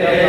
Amen.